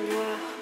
noir.